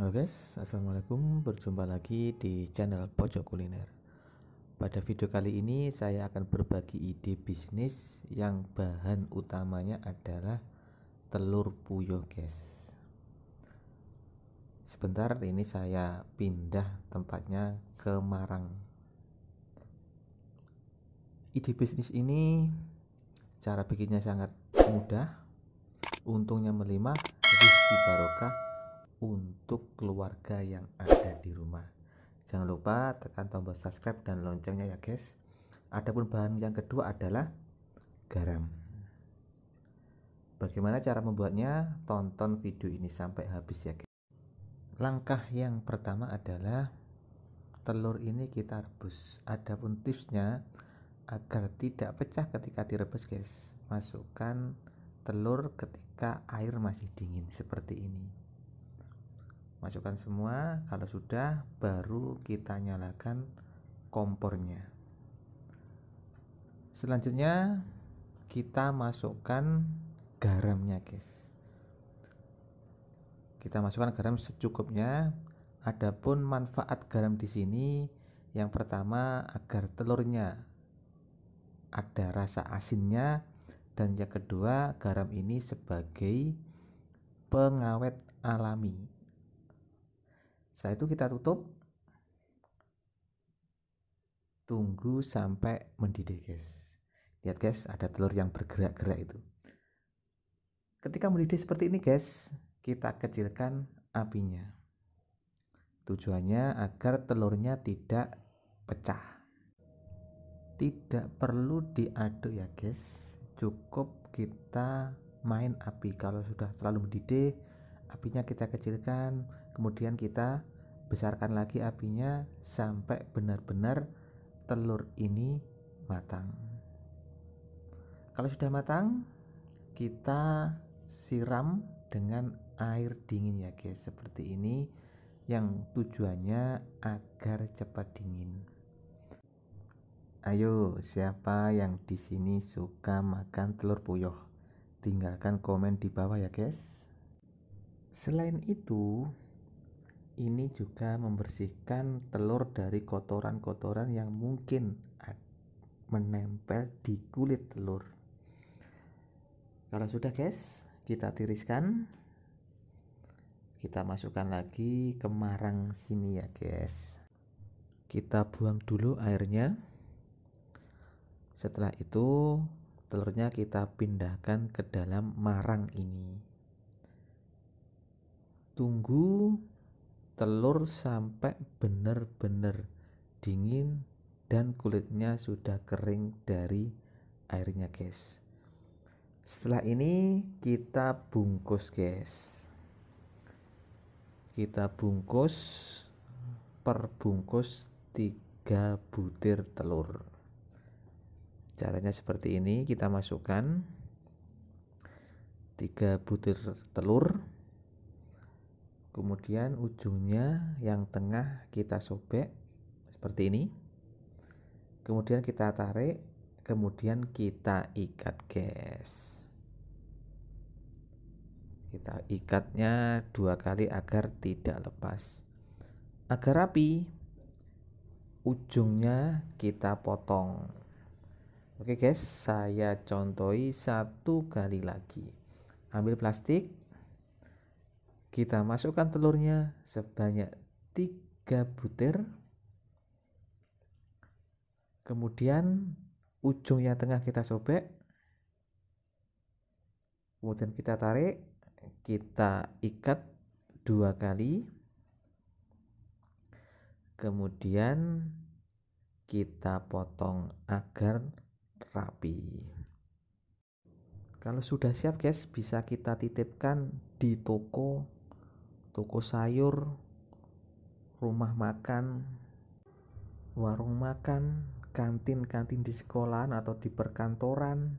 Halo guys, assalamualaikum. Berjumpa lagi di channel Pojok Kuliner. Pada video kali ini, saya akan berbagi ide bisnis yang bahan utamanya adalah telur puyuh, guys. Sebentar, ini saya pindah tempatnya ke Marang. Ide bisnis ini cara bikinnya sangat mudah, untungnya melimah, rezeki barokah untuk keluarga yang ada di rumah. Jangan lupa tekan tombol subscribe dan loncengnya ya guys. Adapun bahan yang kedua adalah garam. Bagaimana cara membuatnya? Tonton video ini sampai habis ya guys. Langkah yang pertama adalah telur ini kita rebus. Adapun tipsnya agar tidak pecah ketika direbus guys. Masukkan telur ketika air masih dingin seperti ini masukkan semua kalau sudah baru kita nyalakan kompornya. Selanjutnya kita masukkan garamnya guys. Kita masukkan garam secukupnya. Adapun manfaat garam di sini yang pertama agar telurnya ada rasa asinnya. Dan yang kedua garam ini sebagai pengawet alami setelah itu kita tutup. Tunggu sampai mendidih, guys. Lihat, guys, ada telur yang bergerak-gerak itu. Ketika mendidih seperti ini, guys, kita kecilkan apinya. Tujuannya agar telurnya tidak pecah. Tidak perlu diaduk ya, guys. Cukup kita main api. Kalau sudah terlalu mendidih, apinya kita kecilkan kemudian kita besarkan lagi apinya sampai benar-benar telur ini matang kalau sudah matang kita siram dengan air dingin ya guys seperti ini yang tujuannya agar cepat dingin Ayo, siapa yang di sini suka makan telur puyuh? Tinggalkan komen di bawah ya, guys. Selain itu, ini juga membersihkan telur dari kotoran-kotoran yang mungkin menempel di kulit telur. Kalau sudah, guys, kita tiriskan. Kita masukkan lagi ke marang sini ya, guys. Kita buang dulu airnya. Setelah itu, telurnya kita pindahkan ke dalam marang ini. Tunggu telur sampai benar-benar dingin dan kulitnya sudah kering dari airnya guys. Setelah ini kita bungkus guys. Kita bungkus per bungkus 3 butir telur. Caranya seperti ini kita masukkan 3 butir telur kemudian ujungnya yang tengah kita sobek seperti ini. Kemudian kita tarik kemudian kita ikat guys kita ikatnya dua kali agar tidak lepas. Agar rapi ujungnya kita potong. Oke guys saya contohi satu kali lagi. Ambil plastik kita masukkan telurnya sebanyak tiga butir. Kemudian ujung yang tengah kita sobek. Kemudian kita tarik kita ikat dua kali. Kemudian kita potong agar rapi. Kalau sudah siap guys bisa kita titipkan di toko toko sayur, rumah makan, warung makan, kantin-kantin di sekolahan atau di perkantoran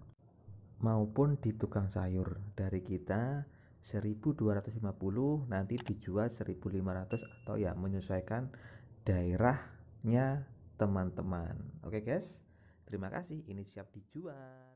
maupun di tukang sayur. Dari kita 1250 nanti dijual 1500 atau ya menyesuaikan daerahnya teman-teman. Oke guys. Terima kasih. Ini siap dijual